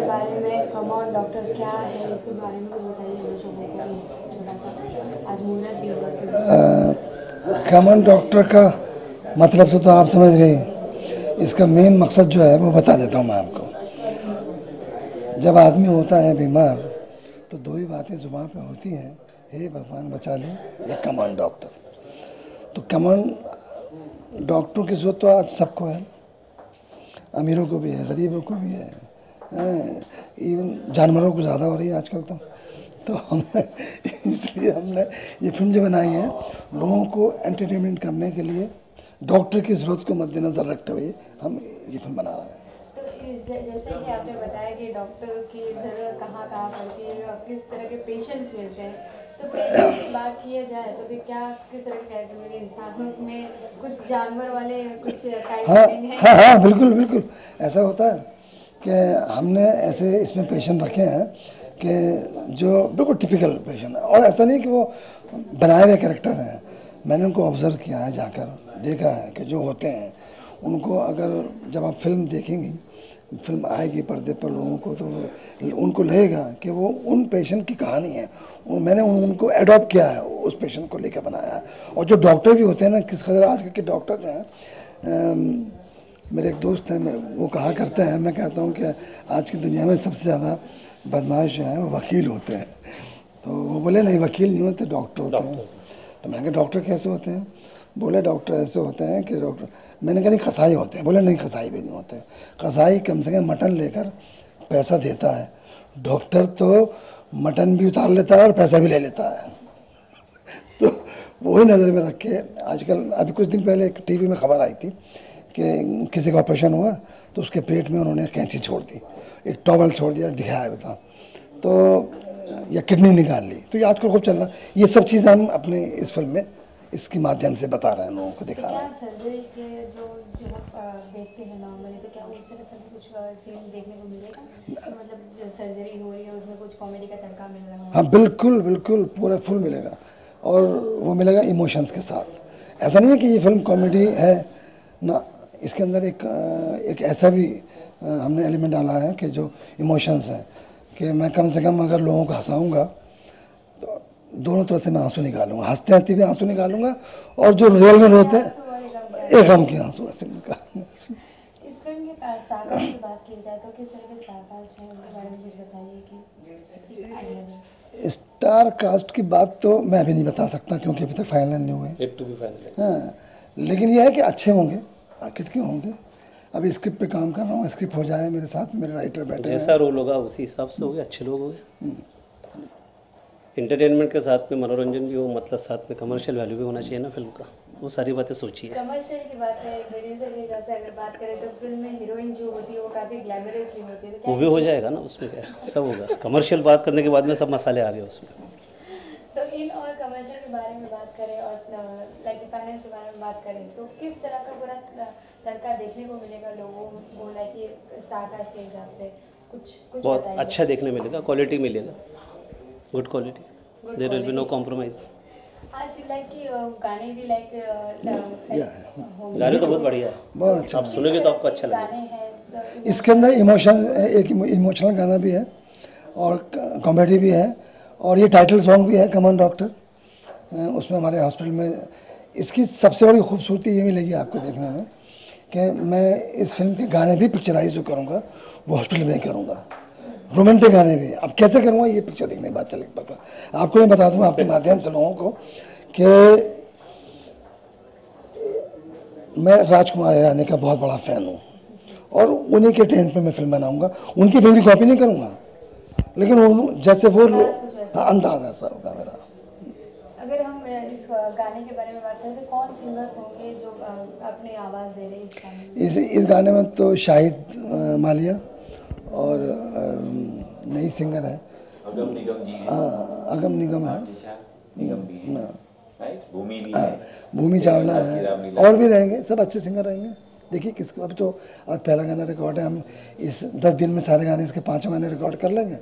बारे में डॉक्टर क्या है, इसके बारे में आज कॉमन डॉक्टर का मतलब से तो आप समझ गए। इसका मेन मकसद जो है, वो बता देता हूँ मैं आपको। जब आदमी होता है बीमार तो दो ही बातें ज़ुबान पे होती हैं, हे भगवान, बचा ले, या कमान डॉक्टर। तो कमान डॉक्टरों की ज़रूरत तो आज सबको है। अमीरों को भी है, गरीबों को भी है। इवन जानवरों को ज़्यादा हो रही है आजकल तो। तो हमने इसलिए हमने ये फ़िल्म जो बनाई है लोगों को एंटरटेनमेंट करने के लिए डॉक्टर की ज़रूरत को मद्देनज़र रखते हुए हम ये फ़िल्म बना रहे हैं। तो जैसे कि आपने बताया कि डॉक्टर की ज़रूरत कहाँ कहाँ पड़ती है और किस तरह के पेशेंट्स मिलते हैं। तो पेशेंट्स की बात किया जाए तो फिर क्या किस तरह के मिले इंसानों में कुछ जानवर वाले कुछ हाँ हाँ? हाँ बिल्कुल बिल्कुल। ऐसा होता है। कि हमने ऐसे इसमें पेशेंट रखे हैं कि जो बिल्कुल टिपिकल पेशेंट है। और ऐसा नहीं कि वो बनाए हुए कैरेक्टर हैं। मैंने उनको ऑब्ज़र्व किया है जाकर देखा है कि जो होते हैं उनको अगर जब आप फ़िल्म देखेंगी फ़िल्म आएगी पर्दे पर लोगों को तो उनको लगेगा कि वो उन पेशेंट की कहानी है। मैंने उन, उनको एडॉप्ट किया है उस पेशेंट को लेकर बनाया है। और जो डॉक्टर भी होते हैं ना किस कदर आजकल के डॉक्टर जो हैं मेरे एक दोस्त हैं मैं वो कहा करते हैं मैं कहता हूँ कि आज की दुनिया में सबसे ज़्यादा बदमाश जो हैं वो वकील होते हैं। तो वो बोले नहीं वकील नहीं होते डॉक्टर होते हैं। तो मैंने कहा डॉक्टर कैसे होते हैं? बोले डॉक्टर ऐसे होते हैं कि डॉक्टर मैंने कहा नहीं कसाई होते हैं। बोले नहीं कसाई भी नहीं होते कसाई कम से कम मटन लेकर पैसा देता है। डॉक्टर तो मटन भी उतार लेता है और पैसा भी ले लेता है। तो वही नज़र में रख के आजकल अभी कुछ दिन पहले एक टीवी में खबर आई थी कि किसी का ऑपरेशन हुआ तो उसके पेट में उन्होंने कैंची छोड़ दी एक टॉवल छोड़ दिया दिखाया था। तो या किडनी निकाल ली। तो ये आजकल खूब चल रहा ये सब चीज़ें हम अपने इस फ़िल्म में इसके माध्यम से बता रहे हैं लोगों को दिखा रहे हैं। जो जो देखते हैं नॉर्मली तो क्या उस तरह से कुछ सीन देखने को मिलेगा? मतलब सर्जरी हो रही है उसमें कुछ कॉमेडी का तड़का मिल रहा हो? हाँ बिल्कुल बिल्कुल पूरा फुल मिलेगा। और वो मिलेगा इमोशंस के साथ। ऐसा नहीं है कि ये फ़िल्म कॉमेडी है ना। इसके अंदर एक एक ऐसा भी हमने एलिमेंट डाला है कि जो इमोशंस हैं कि मैं कम से कम अगर लोगों को हंसाऊँगा तो दोनों तरह से मैं आँसू निकालूँगा। हँसते हँसते भी आँसू निकालूँगा और जो रियल में रोते हैं एक गम के आँसू ऐसे निकालूँगा। इस फ़िल्म के स्टार कास्ट की बात तो किस तरह के स्टार कास्ट हैं? उनके बारे में कुछ बताइए कि एक आइडिया दें। स्टार कास्ट की बात तो मैं अभी नहीं बता सकता क्योंकि अभी तक फाइनल नहीं हुए। हाँ लेकिन यह है कि अच्छे होंगे। मार्केट के होंगे? अभी स्क्रिप्ट पे काम कर रहा हूँ स्क्रिप्ट हो जाए मेरे साथ मेरे राइटर बैठे जैसा रोल होगा उसी हिसाब से होगे अच्छे लोग होंगे। इंटरटेनमेंट के साथ में मनोरंजन भी हो मतलब साथ में कमर्शियल वैल्यू भी होना चाहिए ना फ़िल्म का। वो सारी बातें सोचिए। कमर्शियल की बात करें प्रोड्यूसर के हिसाब से अगर बात करें तो फ़िल्म में हीरोइन जो होती है वो काफ़ी ग्लैमरस भी होती है। तो वो भी हो जाएगा ना उसमें क्या? सब होगा। कमर्शियल बात करने के बाद में सब मसाले आ गए उसमें। तो इन और के बारे में बात करें और लाइक फाइनेंस के बारे में बात करें तो किस तरह का पूरा तड़का देखने को मिलेगा लोगों को लाइक ये स्टार के हिसाब से? कुछ कुछ बहुत अच्छा देखने मिलेगा क्वालिटी मिलेगा। Good quality there will be no compromise आज लाइक गाने भी लाइक गाने तो बहुत बढ़िया है। बहुत अच्छा। आप सुनोगे तो आपको अच्छा लगेगा। गाने हैं? तो इसके अंदर इमोशनल एक इमोशनल गाना भी है और कॉमेडी भी है और ये टाइटल सॉन्ग भी है कमन डॉक्टर उसमें हमारे हॉस्पिटल में इसकी सबसे बड़ी खूबसूरती ये मिलेगी आपको देखने में कि मैं इस फ़िल्म के गाने भी पिक्चराइज जो करूँगा वो हॉस्पिटल में करूँगा। रोमांटिक गाने भी। अब कैसे करूँगा ये पिक्चर देखने के बाद चले पता आपको मैं बता दूँ आपके माध्यम से लोगों को कि मैं राजकुमार ईरानी का बहुत बड़ा फ़ैन हूँ और उन्हीं के टेंट पे मैं फ़िल्म बनाऊँगा। उनकी फ़िल्म की कॉपी नहीं करूँगा। लेकिन उन जैसे वो। हाँ, अंदाज ऐसा होगा मेरा। इस गाने के बारे में बात करें तो कौन सिंगर होंगे जो अपने आवाज़ दे रहे हैं इस गाने में? इस इस गाने में तो शाहिद मालिया और नई सिंगर है। अगम निगम जी हाँ, अगम निगम है। हैं राइट भूमि भी है। भूमि चावला है। और भी रहेंगे सब अच्छे सिंगर रहेंगे। देखिए किसको अभी तो आज पहला गाना रिकॉर्ड है हम इस दस दिन में सारे गाने इसके पाँचों गाने रिकॉर्ड कर लेंगे।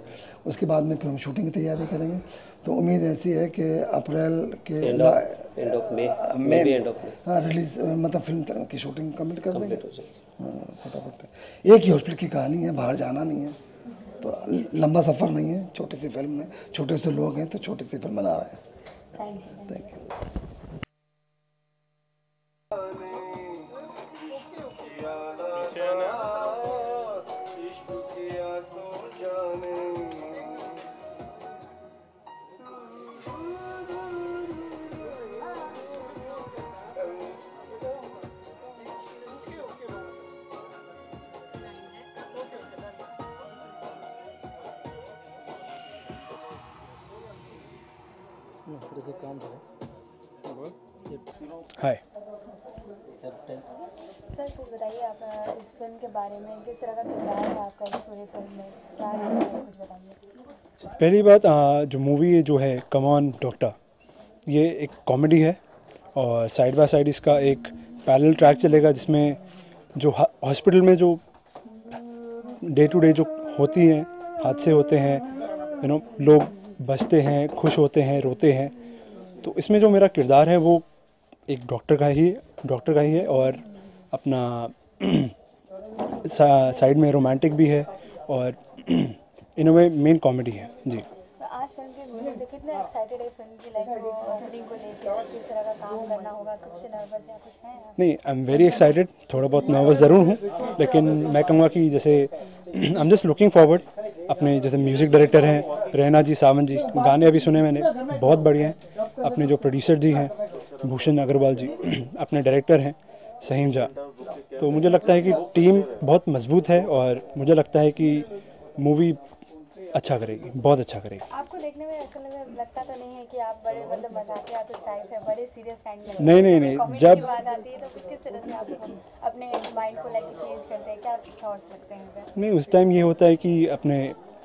उसके बाद में फिर हम शूटिंग की तैयारी करेंगे। तो उम्मीद ऐसी है कि अप्रैल के end La- of end of May May May. By end of May हाँ रिलीज़ मतलब फ़िल्म की शूटिंग कंप्लीट कर देंगे। हो फटाफट। एक ही हॉस्पिटल की कहानी है बाहर जाना नहीं है। तो लंबा सफ़र नहीं है छोटी सी फ़िल्म है छोटे से लोग हैं तो छोटी सी फ़िल्म बना रहे हैं। Thank you thank you hi sir कुछ बताइए आप इस फ़िल्म के बारे में किस तरह का किरदार है आपका इस पूरी फ़िल्म में? क्या रोल है? कुछ बताइए। पहली बात जो मूवी जो है कमान डॉक्टर ये एक कॉमेडी है और साइड बाय साइड इसका एक पैरेलल ट्रैक चलेगा जिसमें जो हॉस्पिटल में जो डे टू डे जो होती हैं हादसे होते हैं यू नो लोग बचते हैं खुश होते हैं रोते हैं तो इसमें जो मेरा किरदार है वो एक डॉक्टर का ही डॉक्टर का ही है और अपना सा- साइड में रोमांटिक भी है और इन वे मेन कॉमेडी है। जी। आज फ़िल्म के घूमे थे कितने एक्साइटेड फ़िल्म की लाइक वो ओपनिंग को लेकर किस तरह का काम करना होगा कुछ नर्वस या कुछ आप? नहीं आई एम वेरी एक्साइटेड थोड़ा बहुत नर्वस ज़रूर हूँ लेकिन मैं कहूँगा कि जैसे I am just looking forward अपने जैसे म्यूज़िक डायरेक्टर हैं रैना जी सावंत जी गाने अभी सुने मैंने बहुत बढ़िया हैं। अपने जो प्रोड्यूसर जी हैं भूषण अग्रवाल जी अपने डायरेक्टर हैं सहीम झा। तो मुझे लगता है कि टीम बहुत मज़बूत है और मुझे लगता है कि मूवी अच्छा करेगी बहुत अच्छा करेगी। आपको देखने में ऐसा लगा लगता तो नहीं है कि आप बड़े मतलब मजाकिया तो टाइप है बड़े सीरियस काइंड में नहीं, नहीं, नहीं, कॉमेडी जब- बात आती है तो फिर किस तरह से आप अपने माइंड को लेके चेंज करते हैं? क्या थॉट्स लगते हैं नहीं उस टाइम ये होता है कि अपने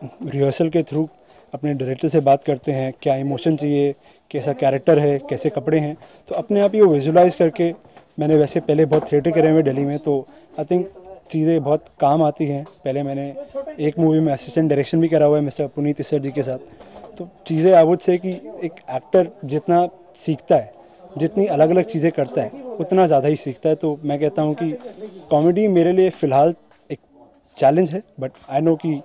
रिहर्सल के थ्रू अपने डायरेक्टर से बात करते हैं क्या इमोशन चाहिए कैसा कैरेक्टर है, कैसे कपड़े हैं तो अपने आप ही वो विजुलाइज करके मैंने वैसे पहले बहुत थिएटर करे हुए दिल्ली में तो आई थिंक चीज़ें बहुत काम आती हैं। पहले मैंने एक मूवी में असिस्टेंट डायरेक्शन भी करा हुआ है मिस्टर पुनीत ईसर जी के साथ। तो चीज़ें आई वुड से कि एक एक्टर जितना सीखता है, जितनी अलग अलग चीज़ें करता है, उतना ज़्यादा ही सीखता है। तो मैं कहता हूँ कि कॉमेडी मेरे लिए फ़िलहाल एक चैलेंज है बट आई नो कि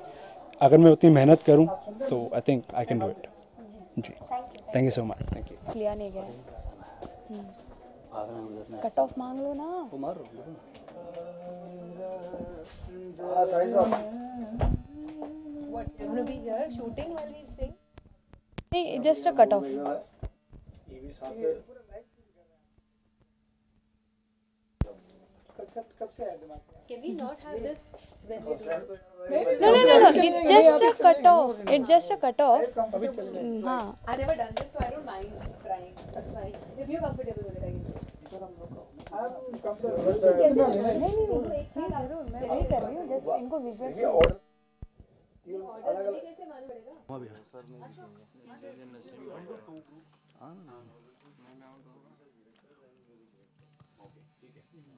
अगर मैं उतनी मेहनत करूँ तो I think I can do it ji. Thank you so much thank you लिया नहीं गया कट ऑफ़ मांग लो ना What, you're gonna be here shooting while we sing? नहीं just a cut off Can we not have this when we do this? No, no, no, no. It's just a cut off. It's just a cut off. Mm, हाँ I've never done this, so I don't mind trying. That's fine. If you're comfortable with it, I can do it. नहीं नहीं नहीं ज़रूर मैं वही कर रही हूँ जस्ट इनको विजुअल कैसे मालूम पड़ेगा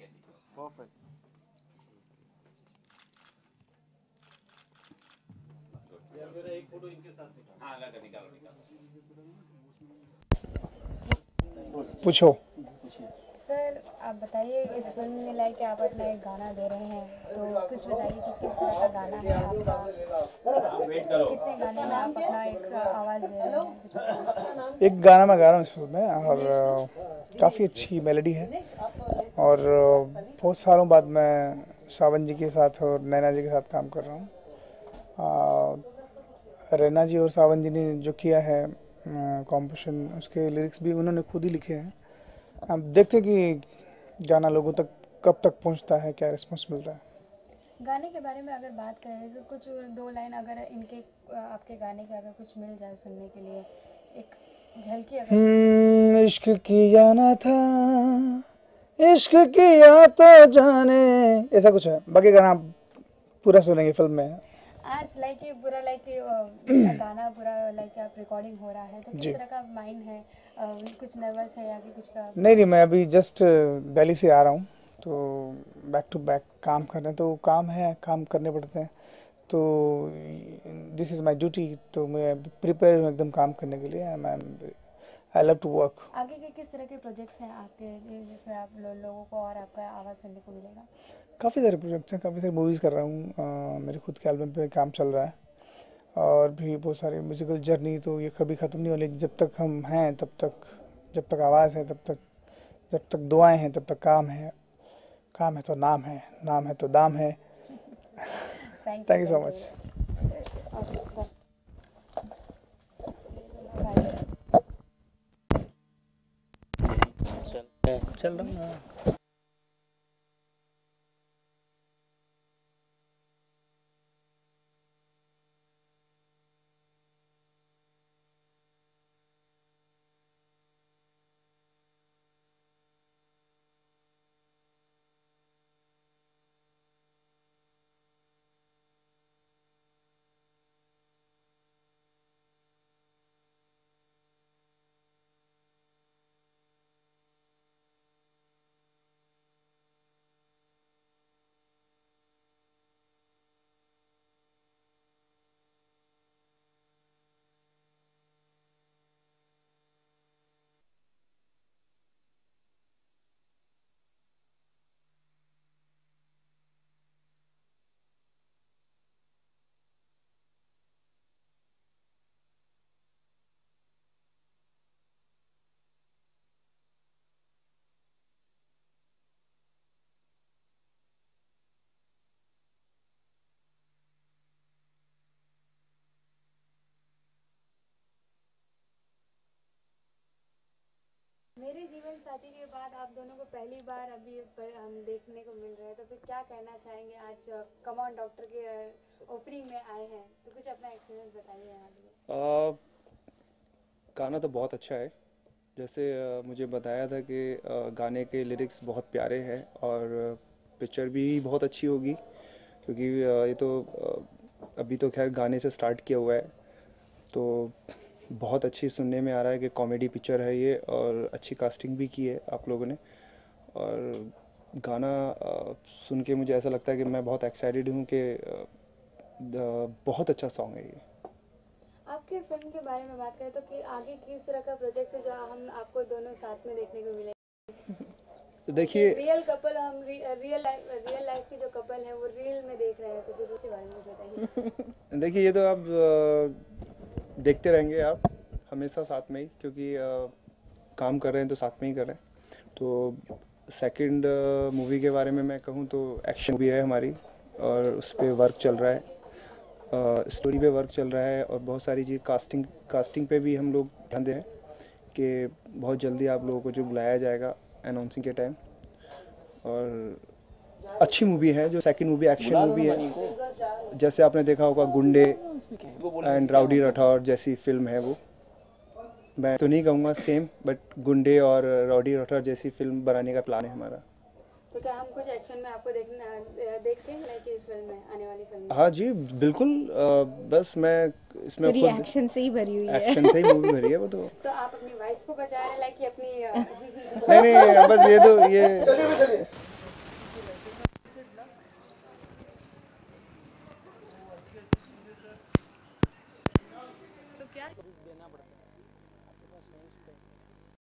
हम्म। पूछो। सर आप बताइए इस फ़िल्म में लाइक आप अपना एक गाना दे रहे हैं? तो कुछ बताइए कि किस तरह का गाना है आपका? कितने गाने में आप अपना एक आवाज़ दे रहे हैं? एक गाना मैं गा रहा हूँ इस फ़िल्म में और काफ़ी अच्छी मेलोडी है। और बहुत सालों बाद मैं सावन जी के साथ और नैना जी के साथ काम कर रहा हूँ। रैना जी और सावन जी ने जो किया है कॉम्पोजिशन उसके लिरिक्स भी उन्होंने खुद ही लिखे हैं। अब देखते हैं कि गाना लोगों तक कब तक पहुँचता है क्या रिस्पॉन्स मिलता है? गाने के बारे में अगर बात करें तो कुछ दो लाइन अगर इनके आपके गाने के अगर कुछ मिल जाए सुनने के लिए एक झलकी अगर हम्म, इश्क किया ना था इश्क किया तो जाने। ऐसा कुछ है? बाकी गाना आप पूरा सुनेंगे फ़िल्म में। आज लाइक ये पूरा लाइक गाना पूरा लाइक आप रिकॉर्डिंग हो रहा है तो किस तरह का माइंड है? कुछ नर्वस है या कि कुछ का नहीं नहीं मैं अभी जस्ट दिल्ली से आ रहा हूँ तो बैक टू बैक काम कर रहे हैं। तो काम है काम करने पड़ते हैं। तो दिस इज़ माय ड्यूटी तो मैं प्रिपेयर हूँ एकदम काम करने के लिए। आई लव टू वर्क आगे के किस तरह के प्रोजेक्ट्स हैं आपके जिसमें आप लो, लोगों को और आपका आवाज़ सुनने को मिलेगा? काफ़ी सारे प्रोजेक्ट्स हैं काफ़ी सारी मूवीज़ कर रहा हूँ। मेरे खुद के एल्बम पे काम चल रहा है। और भी बहुत सारी म्यूज़िकल जर्नी तो ये कभी ख़त्म नहीं होने जब तक हम हैं तब तक जब तक आवाज़ है तब तक जब तक दुआएँ हैं तब तक काम है। काम है तो नाम है नाम है तो दाम है। Thank thank you so much चल रहा है। साथी के बाद आप दोनों को पहली बार अभी पर, हम देखने को मिल रहे हैं तो फिर क्या कहना चाहेंगे आज कमॉन डॉक्टर के ओपनिंग में आए हैं तो कुछ अपना एक्सपीरियंस बताइए यहाँ गाना तो बहुत अच्छा है। जैसे आ, मुझे बताया था कि आ, गाने के लिरिक्स बहुत प्यारे हैं और पिक्चर भी बहुत अच्छी होगी क्योंकि आ, ये तो अभी तो खैर गाने से स्टार्ट किया हुआ है। तो बहुत अच्छी सुनने में आ रहा है कि कॉमेडी पिक्चर है ये और अच्छी कास्टिंग भी की है आप लोगों ने। और गाना सुन के मुझे ऐसा लगता है कि मैं बहुत एक्साइटेड हूँ कि बहुत अच्छा सॉन्ग है ये। आपके फ़िल्म के बारे में बात करें तो कि आगे किस तरह का प्रोजेक्ट है जो हम आपको दोनों साथ में देखने को मिले देखिए रियल कपल हम रियल लाइफ रियल लाइफ के जो कपल है वो रियल में देख रहे हैं तो फिर उसके बारे में बताइए। देखिए ये तो आप देखते रहेंगे आप हमेशा साथ में ही क्योंकि अ, काम कर रहे हैं तो साथ में ही कर रहे हैं। तो सेकंड मूवी के बारे में मैं कहूँ तो एक्शन भी है हमारी और उस पर वर्क चल रहा है। स्टोरी पे वर्क चल रहा है और बहुत सारी चीज़ कास्टिंग कास्टिंग पे भी हम लोग ध्यान दे रहे हैं कि बहुत जल्दी आप लोगों को जो बुलाया जाएगा अनाउंसिंग के टाइम और अच्छी मूवी है जो सेकंड मूवी एक्शन मूवी है। जैसे आपने देखा होगा गुंडे एंड राउडी राठौर जैसी फ़िल्म है वो। मैं तो नहीं कहूँगा सेम बट गुंडे और राउडी राठौर जैसी फ़िल्म बनाने का प्लान है हमारा। तो क्या हम कुछ एक्शन में आपको देखना देखते हैं लाइक इस फ़िल्म में आने वाली फ़िल्म हाँ जी बिल्कुल अ, बस मैं इसमें खुद एक्शन से ही भरी हुई है। एक्शन से ही मूवी भरी है वो तो। तो आप अपनी वाइफ को बचा रहे हैं लाइक अपनी नहीं नहीं बस ये तो ये